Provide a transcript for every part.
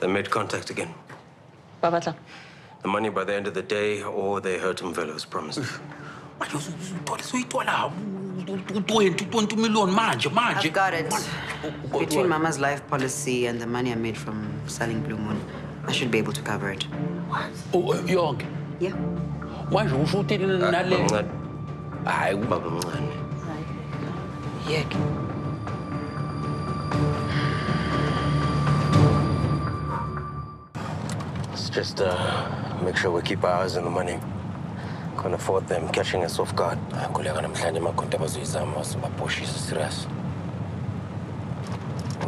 They made contact again. ba batla The money by the end of the day, or they hurt Mvelo as promised. manje uzoyithola soyithola u-twenty u-twenty million manje manje I've got it. What- Between what? Mama's life policy and the money I made from selling Blue Moon, I should be able to cover it. Oh, yonke Yeah. manje usho ukuthi nale Babamncane. hayi Babamncane. Yek. Just uh, make sure we keep our eyes on the money. Can't afford them catching us off guard. kuleka namhlanje amakhonto abazoyizama sibabhoshise serious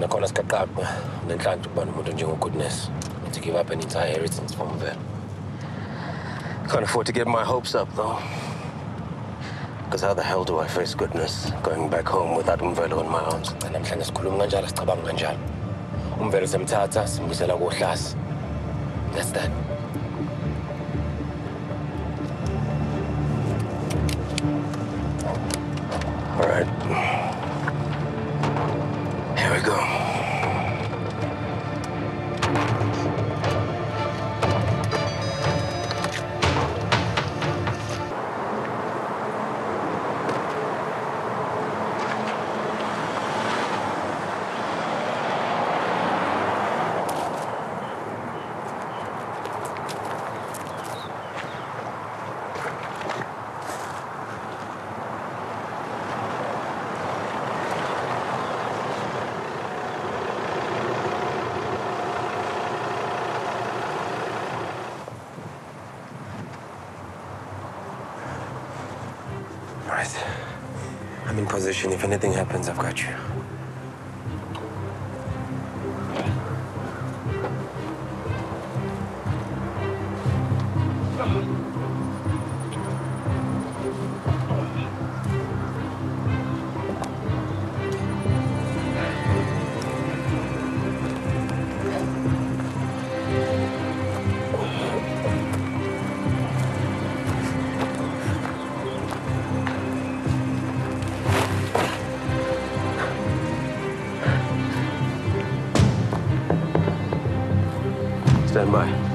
nakhona sikaqaqwa nenhlanhla ukuba nomuntu njengo-goodness to give up an entire inheritance from there Can't afford to get my hopes up, though. Because how the hell do I face goodness going back home without Mvelo in my arms? namhlanje sikhuluma kanjalo sicabanga kanjalo umvelo semthatha simbuyisela kohlasi that's that All right. Here we go. I'm in position. If anything happens, I've got you. By. ntwana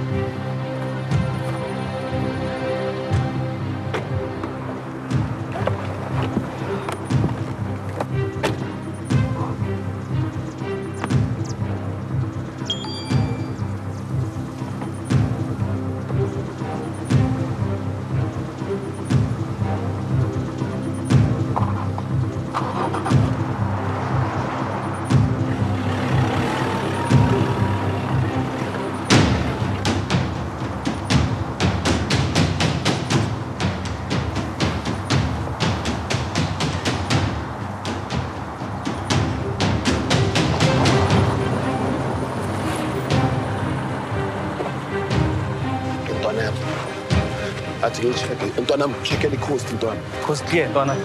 yami athi ngiyisheke ntwana yami checkele ikhosti ntwana Coast clear, Donna.